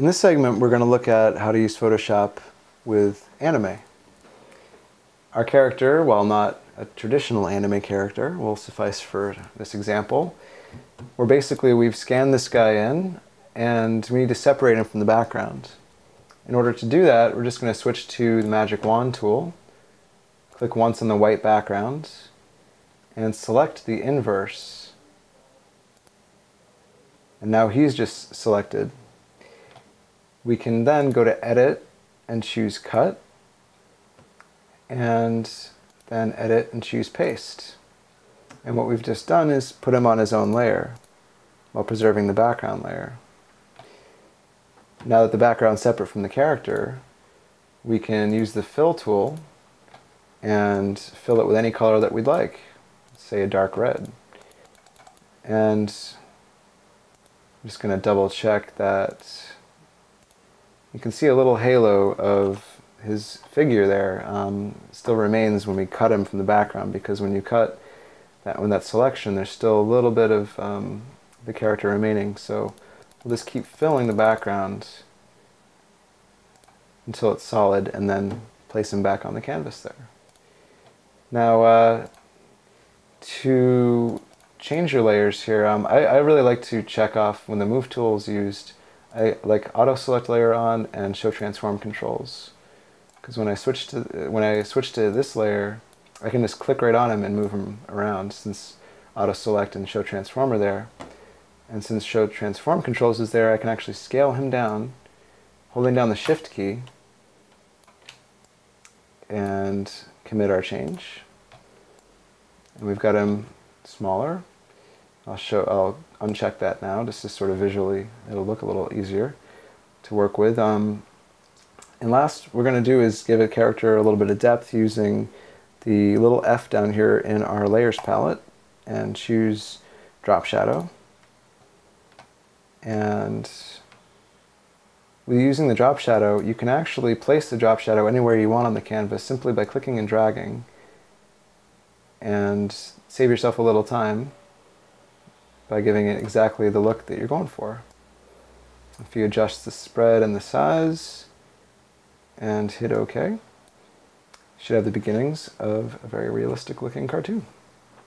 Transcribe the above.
In this segment, we're going to look at how to use Photoshop with anime. Our character, while not a traditional anime character, will suffice for this example. Where basically we've scanned this guy in and we need to separate him from the background. In order to do that, we're just going to switch to the magic wand tool, click once on the white background, and select the inverse. And now he's just selected. We can then go to Edit and choose Cut, and then Edit and choose Paste. And what we've just done is put him on his own layer while preserving the background layer. Now that the background's separate from the character, we can use the fill tool and fill it with any color that we'd like, say a dark red. And I'm just going to double check that you can see a little halo of his figure there um, still remains when we cut him from the background because when you cut that when that selection there's still a little bit of um, the character remaining so we'll just keep filling the background until it's solid and then place him back on the canvas there. Now uh, to change your layers here, um, I, I, really like to check off when the move tool is used, I like auto select layer on and show transform controls. Because when I switch to when I switch to this layer, I can just click right on him and move him around since auto select and show transform are there. And since show transform controls is there, I can actually scale him down, holding down the shift key, and commit our change. And we've got him smaller. I'll show, I'll uncheck that now just to sort of visually, it'll look a little easier to work with. Um, and last we're going to do is give a character a little bit of depth using the little F down here in our layers palette and choose drop shadow and with using the drop shadow, you can actually place the drop shadow anywhere you want on the canvas simply by clicking and dragging and save yourself a little time by giving it exactly the look that you're going for. If you adjust the spread and the size and hit OK, you should have the beginnings of a very realistic looking cartoon.